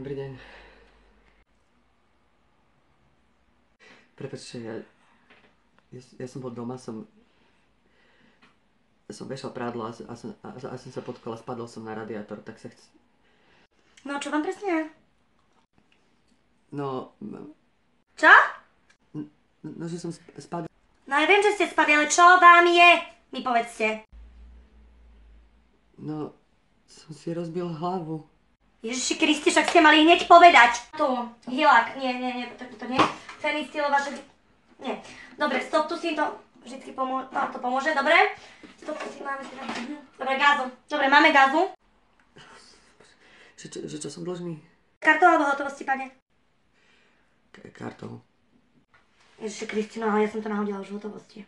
Dobrý deň. Prepačte, ja, ja, ja som bol doma, som... Som vešal prádlo a, a, som, a, a som sa potkol a spadol som na radiátor, tak sa chc... No čo vám presne je? No, Čo? no, že som sp- spadol... No ja viem, že ste spadli, ale čo vám je? Mi povedzte. No, som si rozbil hlavu. Ježiši Kristi, však ste mali hneď povedať. Tu, hilák, nie, nie, nie, to, to nie. Fenistylová, že... Nie. Dobre, stop, tu si to vždycky pomô- vám to pomôže, dobre? Stop, tu si máme teda... Mhm. Dobre, gazu. Dobre, máme gazu. Že, že čo som dlžný? Kartou alebo hotovosti, pane? K- kartou. Ježiši Kristi, no ale ja som to nahodila už v hotovosti.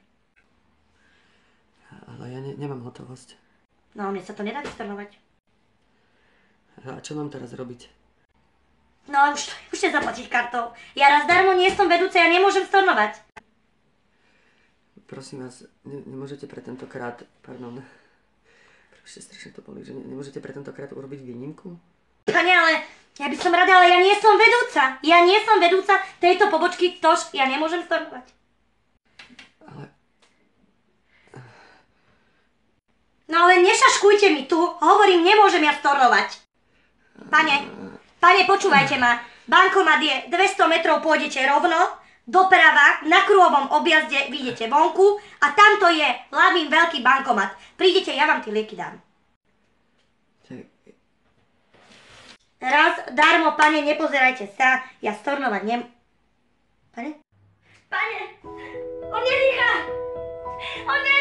Ale ja ne, nemám hotovosť. No, mne sa to nedá vystornovať. A čo mám teraz robiť? No už, už ste zaplatiť kartou. Ja raz darmo nie som vedúca, ja nemôžem stornovať. Prosím vás, ne, nemôžete pre tentokrát, pardon, ešte strašne to boli, že ne, nemôžete pre tentokrát urobiť výnimku? Pane, ale ja by som rada, ale ja nie som vedúca. Ja nie som vedúca tejto pobočky, tož ja nemôžem stornovať. Ale No ale nešaškujte mi tu, hovorím, nemôžem ja stornovať. Pane, pane, počúvajte ma. Bankomat je 200 metrov, pôjdete rovno, doprava, na kruhovom objazde vyjdete vonku a tamto je hlavný veľký bankomat. Prídete, ja vám tie lieky dám. Raz darmo, pane, nepozerajte sa, ja stornovať nem... Pane? Pane, on nedýcha! On nedýcha!